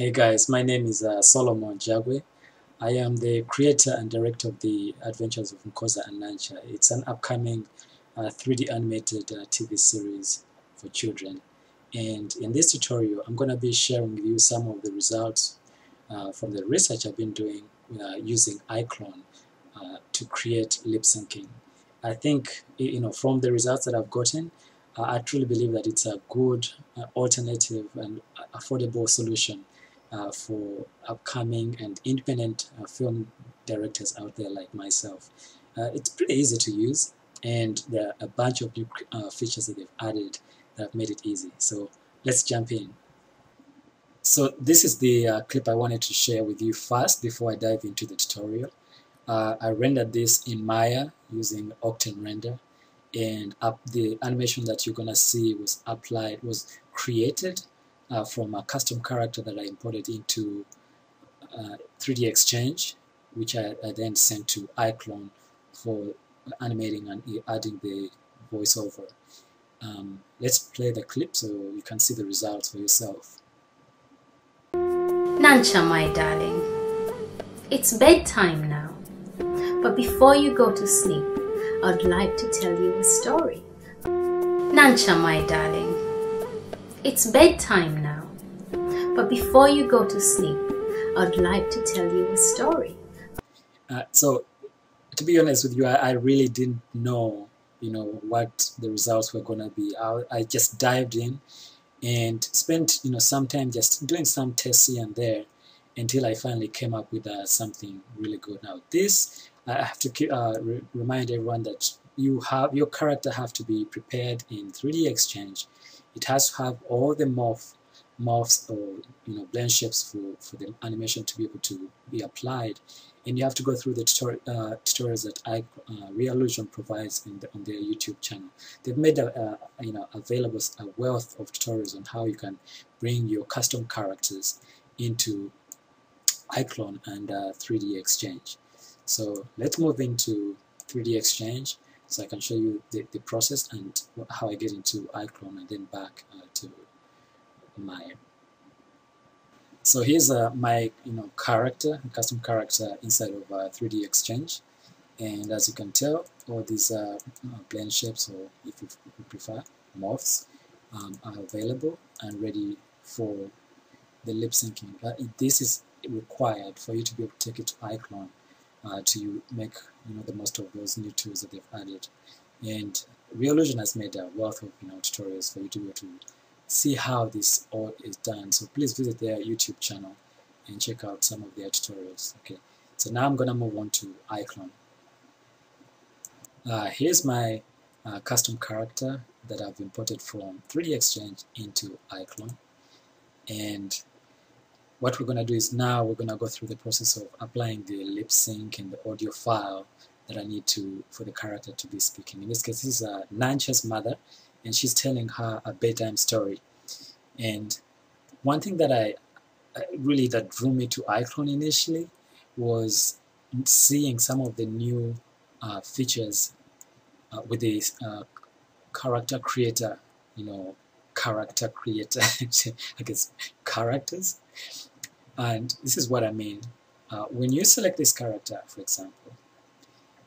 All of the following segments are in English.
Hey guys, my name is uh, Solomon Jagwe. I am the creator and director of the Adventures of Nkoza and Nankya. It's an upcoming uh, 3D animated uh, TV series for children. And in this tutorial, I'm going to be sharing with you some of the results uh, from the research I've been doing uh, using iClone uh, to create lip syncing. I think, you know, from the results that I've gotten, I truly believe that it's a good alternative and affordable solution uh, for upcoming and independent uh, film directors out there like myself. Uh, it's pretty easy to use and there are a bunch of new uh, features that they've added that have made it easy. So let's jump in. So this is the uh, clip I wanted to share with you first before I dive into the tutorial. I rendered this in Maya using Octane Render and up the animation that you're gonna see was applied was created uh, from a custom character that I imported into uh, 3D Exchange, which I, I, then sent to iClone for animating and adding the voiceover. Um, let's play the clip so you can see the results for yourself. Nankya, my darling, it's bedtime now. But before you go to sleep, I'd like to tell you a story. Nankya, my darling, it's bedtime now. But before you go to sleep, I'd like to tell you a story. Uh, so, to be honest with you, I, I, really didn't know, you know, what the results were gonna be. I, I just dived in and spent, you know, some time just doing some tests here and there until I finally came up with uh, something really good. Now, this I have to keep, uh, re remind everyone that you have your character have to be prepared in 3D Exchange it has to have all the morph morphs or you know blend shapes for, for the animation to be able to be applied and you have to go through the tutorial, uh, tutorials that I, uh, provides the, on their YouTube channel. They've made a, a, you know available a wealth of tutorials on how you can bring your custom characters into iClone and uh, 3D Exchange. So let's move into 3D Exchange so I can show you the, the process and how I get into iClone and then back uh, to my so here's uh, my you know character custom character inside of uh, 3D Exchange. And as you can tell all these uh, blend shapes or if you prefer morphs um, are available and ready for the lip syncing. But this is required for you to be able to take it to iClone uh, to make you know the most of those new tools that they've added. And Reallusion has made a wealth of you know tutorials for you to able to see how this all is done. So please visit their YouTube channel and check out some of their tutorials. Okay, so now I'm gonna move on to iClone. Uh, here's my uh, custom character that I've imported from 3D Exchange into iClone. And what we're going to do is now we're going to go through the process of applying the lip sync and the audio file that I need to for the character to be speaking. In this case, this is uh, Nankya's mother, and she's telling her a bedtime story. And one thing that I really that drew me to iClone initially was seeing some of the new uh, features uh, with the uh, character creator, you know, character creator, I guess characters and this is what I mean. Uh, when you select this character, for example,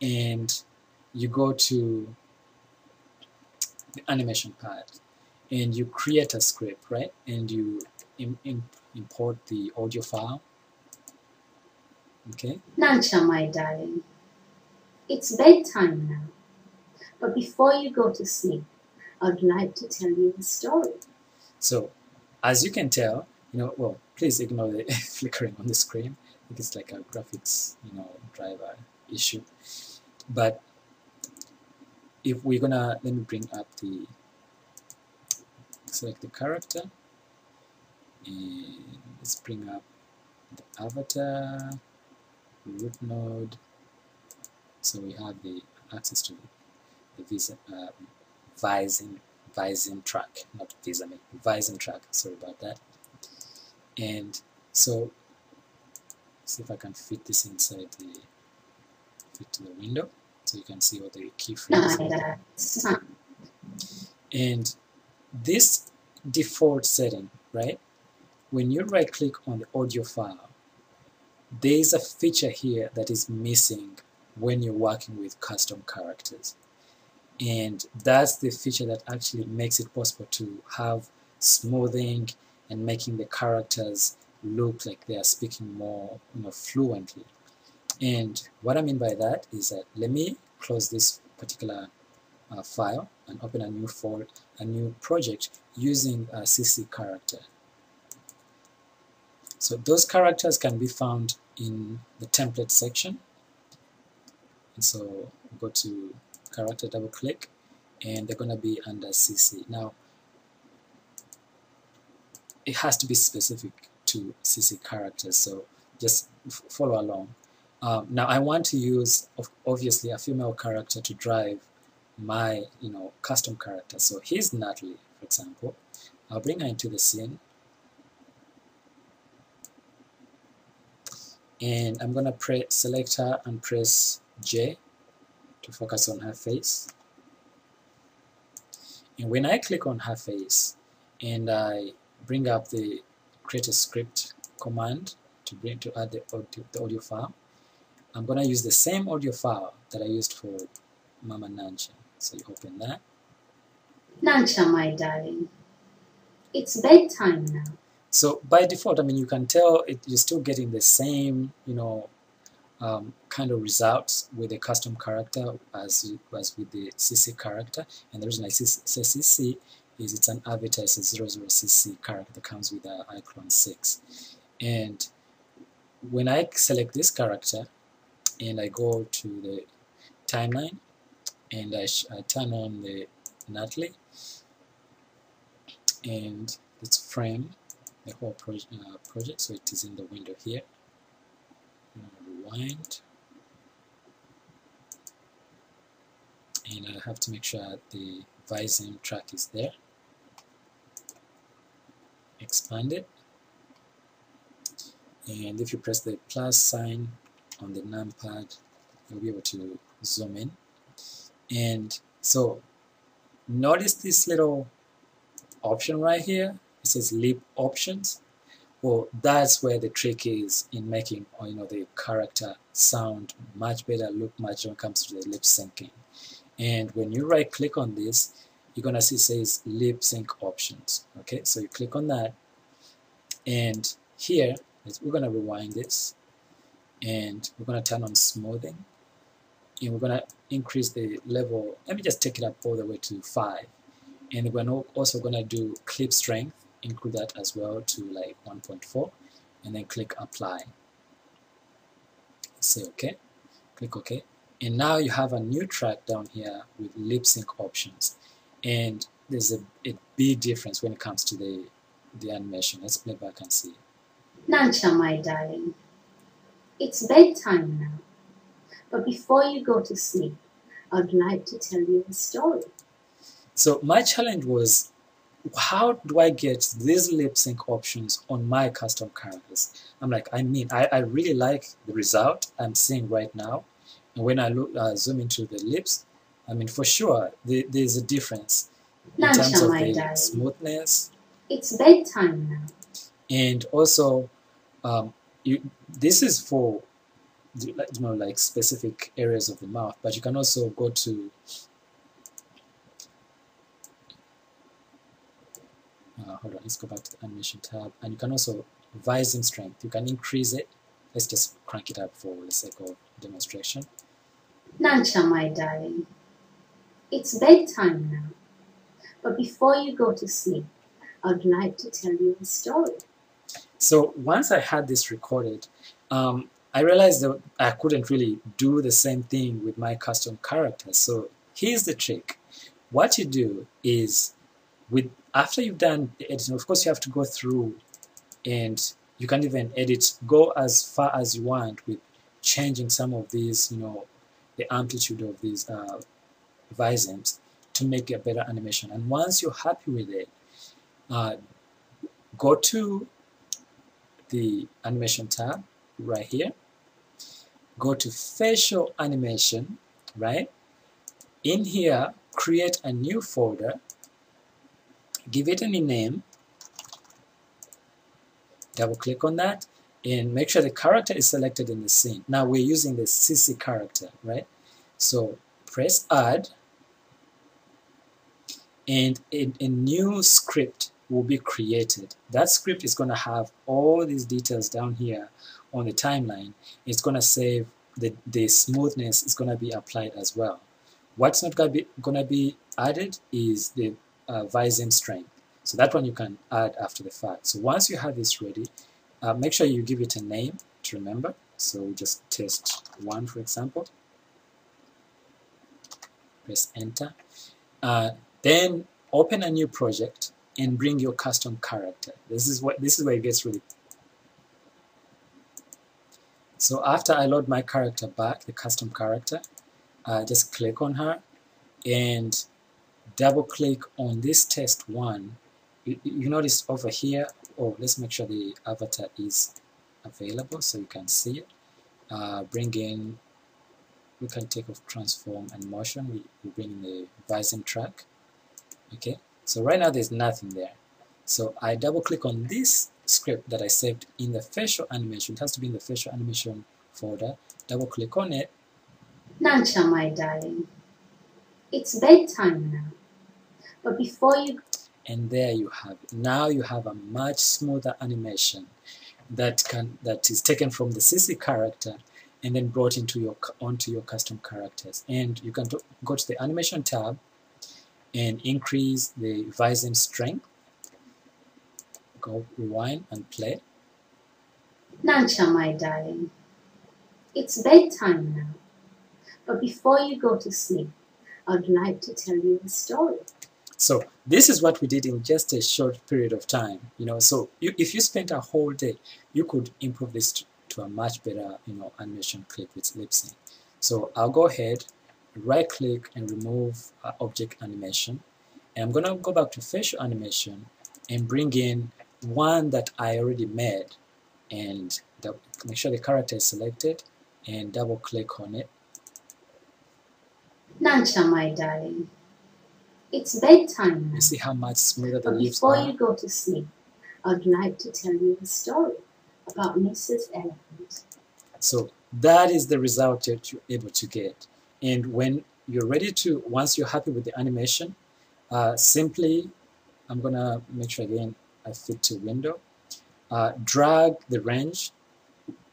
and you go to the animation pad and you create a script, right? And you Im Im import the audio file. Okay? Nankya, my darling, it's bedtime now. But before you go to sleep, I'd like to tell you a story. So, as you can tell, you know, well, please ignore the flickering on the screen. I think it's like a graphics, you know, driver issue. But if we're gonna, let me bring up the, select the character, and let's bring up the avatar, root node, so we have the access to the visa, uh, track, not Visa, Viseme track, sorry about that and so see if I can fit this inside the fit to the window so you can see what the keyframes are. And this default setting, right, when you right click on the audio file, there is a feature here that is missing when you're working with custom characters. And that's the feature that actually makes it possible to have smoothing and making the characters look like they are speaking more you know, fluently. And what I mean by that is that let me close this particular uh, file and open a new folder, a new project using a CC character. So those characters can be found in the template section. And so go to character, double click, and they're going to be under CC. Now, it has to be specific to CC characters, so just follow along. Um, now I want to use, obviously, a female character to drive my, you know, custom character. So here's Natalie, for example. I'll bring her into the scene. And I'm going to press select her and press J to focus on her face. And when I click on her face and I bring up the create a script command to bring to add the audio, the audio file, I'm going to use the same audio file that I used for Mama Nankya. So you open that. Nankya, my darling, it's bedtime now. So by default, I mean, you can tell it, you're still getting the same, you know, um, kind of results with a custom character as, as with the CC character. And the reason I say CC is it's an avatar, it's a 00CC character that comes with the iClone 6. And when I select this character, and I go to the timeline and I, I turn on the Natalie and let's frame the whole uh, project. So it is in the window here. Rewind. And I have to make sure the Viseme track is there expand it. And if you press the plus sign on the numpad you'll be able to zoom in. And so notice this little option right here. It says lip options. Well that's where the trick is in making uh, you know the character sound much better look much when it comes to the lip syncing. And when you right click on this you're gonna see says lip sync options. Okay so you click on that. And here we're gonna rewind this. And we're to turn on smoothing. And we're to increase the level. Let me just take it up all the way to 5 and we're also to do clip strength include that as well to like 1.4 and then click apply. Say okay click ok and now you have a new track down here with lip sync options and there's a, a big difference when it comes to the the animation let's play back and see Nankya my darling it's bedtime now. But before you go to sleep, I'd like to tell you a story. So my challenge was how do I get these lip sync options on my custom characters? I'm like, I mean, I, I really like the result I'm seeing right now. And when I look, uh, zoom into the lips, I mean, for sure, the, there's a difference in terms of the smoothness. It's bedtime now. And also, um, you, this is for you know like specific areas of the mouth but you can also go to uh, hold on let's go back to the animation tab. And you can also Viseme strength you can increase it. Let's just crank it up for the sake of demonstration. Nankya, my darling, it's bedtime now. But before you go to sleep, I'd like to tell you a story. So once I had this recorded, um, I realized that I couldn't really do the same thing with my custom character. So here's the trick. What you do is, with after you've done the editing, of course you have to go through and you can even edit, go as far as you want with changing some of these, you know, the amplitude of these uh, Visemes to make a better animation. And once you're happy with it, uh, go to the animation tab right here go to facial animation right in here create a new folder give it any name double click on that and make sure the character is selected in the scene. Now we're using the CC character, right? So press add and a, a new script will be created. That script is going to have all these details down here on the timeline. It's going to save the, the smoothness is going to be applied as well. What's not going to be, going to be added is the uh, strength. So that one you can add after the fact. So once you have this ready, uh, make sure you give it a name to remember. So just test one, for example. Press enter. Uh, then open a new project and bring your custom character. This is what this is where it gets really. So after I load my character back, the custom character, I just click on her and double click on this test one. You, you notice over here, oh, let's make sure the avatar is available so you can see it. Uh, bring in, we can take off transform and motion. We, we bring in the Viseme track. Okay, so right now there's nothing there. So I double click on this script that I saved in the facial animation. It has to be in the facial animation folder. Double click on it. Nankya, my darling, it's bedtime now. But before you and there you have it. Now you have a much smoother animation that can that is taken from the CC character and then brought into your onto your custom characters. And you can go to the animation tab and increase the Viseme strength. Go rewind and play. Nankya, my darling, it's bedtime now. But before you go to sleep, I'd like to tell you a story. So this is what we did in just a short period of time. You know, so you, if you spent a whole day, you could improve this to, to a much better, you know, animation clip with lip sync. So I'll go ahead right click and remove uh, object animation and I'm gonna go back to facial animation and bring in one that I already made and make sure the character is selected and double click on it Nankya my darling it's bedtime now. You see how much smoother the but leaves before are? you go to sleep I'd like to tell you a story about Mrs. Elephant so that is the result that you're able to get and when you're ready to, once you're happy with the animation, uh, simply, I'm gonna make sure again I fit to window, uh, drag the range,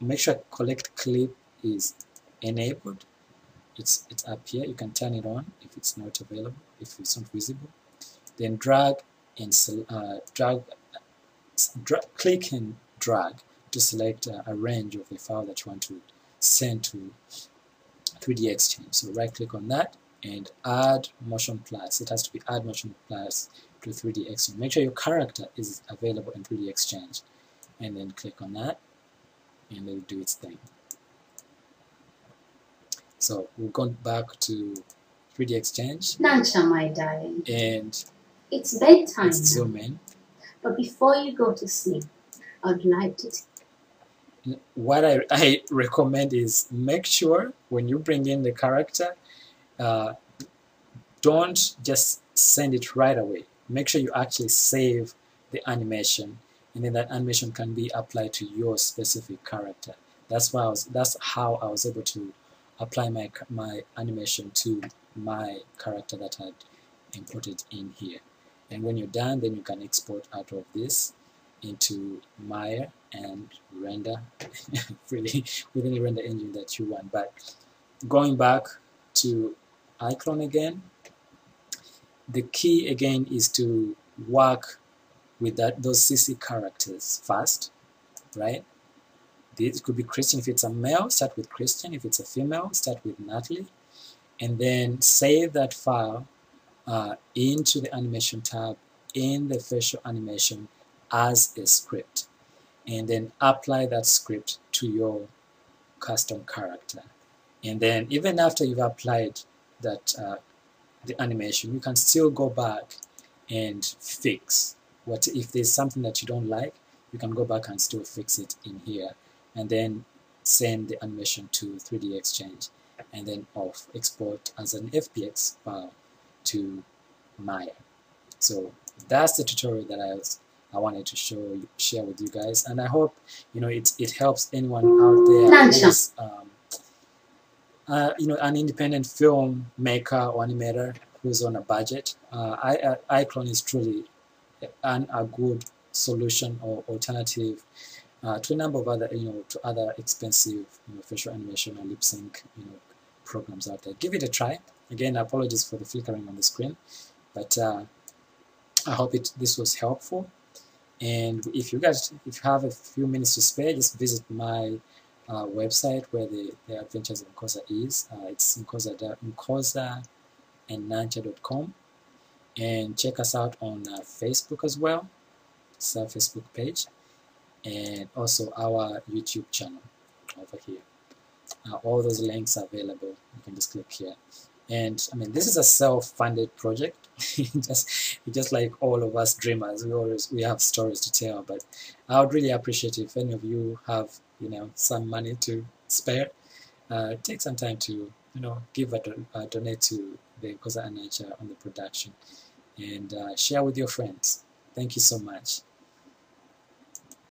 make sure collect clip is enabled, it's, it's up here, you can turn it on if it's not available, if it's not visible, then drag and uh, drag, dra click and drag to select a range of the file that you want to send to 3D Exchange. So right click on that and add motion plus. It has to be add motion plus to 3D Exchange. Make sure your character is available in 3D Exchange and then click on that and it will do its thing. So we'll go back to 3D Exchange. Nankya, my darling. And it's bedtime. Let's zoom in. But before you go to sleep, I'd like to what I, I recommend is make sure when you bring in the character, uh, don't just send it right away. Make sure you actually save the animation and then that animation can be applied to your specific character. That's why I was, that's how I was able to apply my my animation to my character that I had imported in here. And when you're done, then you can export out of this into Maya and render really with any render engine that you want. But going back to iClone again, the key again is to work with that those CC characters first, right? This could be Christian if it's a male, start with Christian. If it's a female, start with Natalie. And then save that file uh, into the animation tab in the facial animation as a script and then apply that script to your custom character. And then even after you've applied that uh, the animation you can still go back and fix what if there's something that you don't like you can go back and still fix it in here and then send the animation to 3D Exchange and then off export as an FBX file to Maya. So that's the tutorial that I was I wanted to show share with you guys, and I hope you know it it helps anyone out there who's um, uh, you know an independent film maker or animator who's on a budget. Uh, I, I, iClone is truly an, a good solution or alternative uh, to a number of other you know to other expensive you know, facial animation or lip sync you know programs out there. Give it a try. Again, apologies for the flickering on the screen, but uh, I hope it this was helpful. And if you guys, if you have a few minutes to spare, just visit my uh, website where the, the Adventures of Nkoza is. Uh, it's Nkoza, Nkoza and Nankya.com. And check us out on uh, Facebook as well. It's our Facebook page. And also our YouTube channel over here. Uh, all those links are available. You can just click here. And I mean, this is a self-funded project. just, just like all of us dreamers, we always we have stories to tell. But I would really appreciate if any of you have you know some money to spare. Uh, take some time to you know give a uh, donate to the Nkoza and Nankya on the production, and uh, share with your friends. Thank you so much.